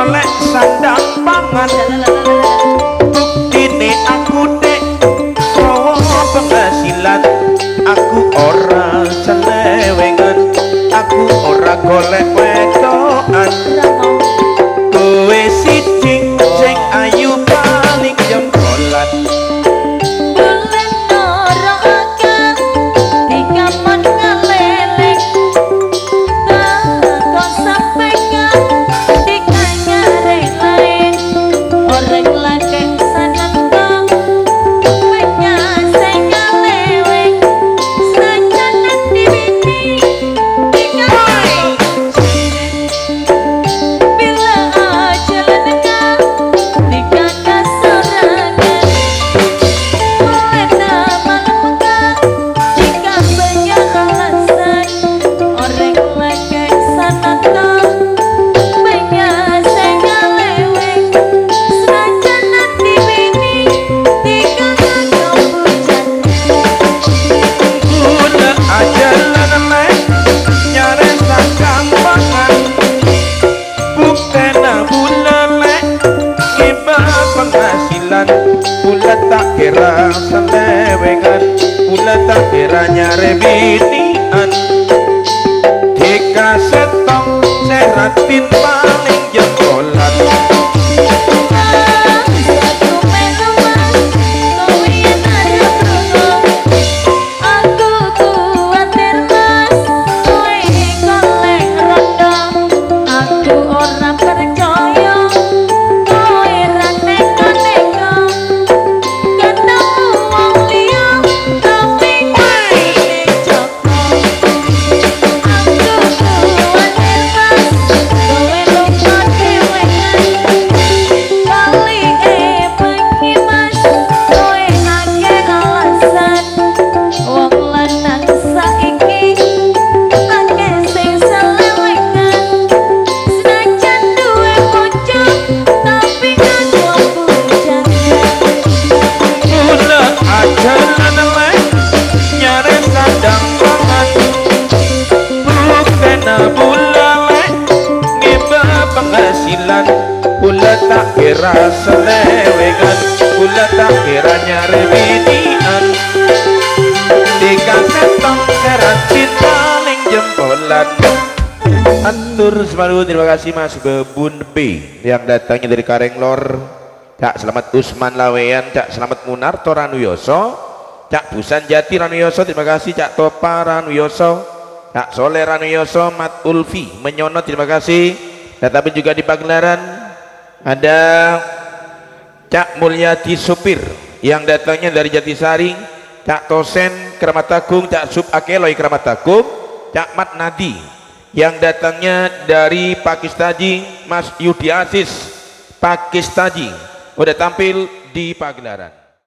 golek sandang pangan. Buktine aku dek. Sowo penghasilan. Aku ora cenewengan Aku ora golek kula tak kira sendewengan kula tak kira nyare bitian. Dikasih serat timpah kira selewengan Bula tak kira nyare binian Tiga setong seratin paling jempolan. Atur semalu terima kasih Mas Bebun B yang datangnya dari Kareng Lor Cak Selamat Usman Lawean Cak Selamat Munar Toranuyoso Cak Busan Jati Ranuyoso terima kasih Cak Topa Ranuyoso Cak Soleh Ranuyoso Mat Ulfi Menyono terima kasih. Tetapi juga di Pagelaran ada Cak Mulyadi Supir yang datangnya dari Jatisari Cak Tosen Keramat Agung Cak Sub Akeloy Keramat Agung Cak Mat Nadi yang datangnya dari Pakistaji Mas Yudi Aziz Pakistaji. Udah tampil di pagelaran